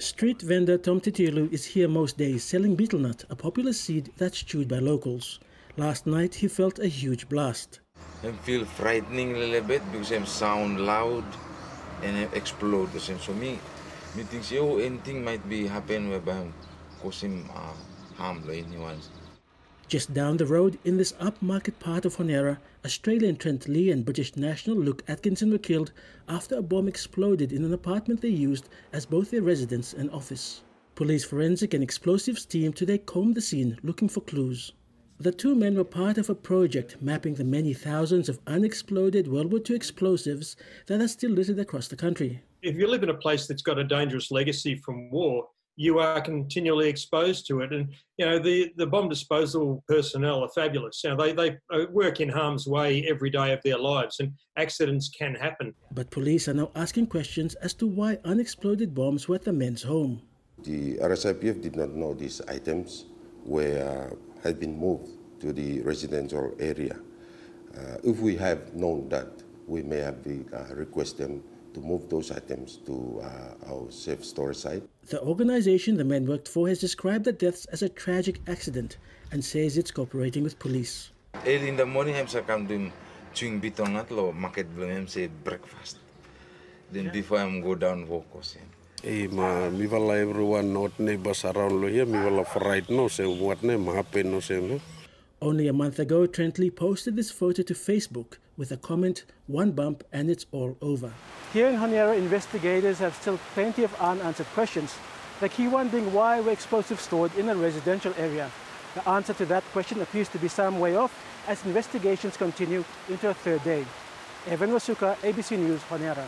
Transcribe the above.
Street vendor Tom Titilu is here most days selling betel nut, a popular seed that's chewed by locals. Last night he felt a huge blast. I feel frightening a little bit because it sound loud and I explode. So me, me thinks, oh anything might be happen whereby cause him uh, harm to anyone. Just down the road, in this upmarket part of Honiara, Australian Trent Lee and British national Luke Atkinson were killed after a bomb exploded in an apartment they used as both their residence and office. Police forensic and explosives team today combed the scene looking for clues. The two men were part of a project mapping the many thousands of unexploded World War II explosives that are still littered across the country. If you live in a place that's got a dangerous legacy from war, you are continually exposed to it. And, you know, the, the bomb disposal personnel are fabulous. You know, they, they uh, work in harm's way every day of their lives and accidents can happen. But police are now asking questions as to why unexploded bombs were at the men's home. The RSIPF did not know these items were, uh, had been moved to the residential area. Uh, if we have known that, we may have the, uh, request them to move those items to uh, our safe store site. The organization the men worked for has described the deaths as a tragic accident and says it's cooperating with police. Early in the morning, I'm doing chewing bit on that low market I'm say breakfast. Then yeah. before I'm go down walk Eh, ma mi vala everyone not neighbors around lo here mi vala fright no se what ne ma happen no se no. Only a month ago, Trent Lee posted this photo to Facebook with a comment, one bump and it's all over. Here in Honiara, investigators have still plenty of unanswered questions. The key one being why were explosives stored in a residential area? The answer to that question appears to be some way off as investigations continue into a third day. Evan Wasuka, ABC News, Honiara.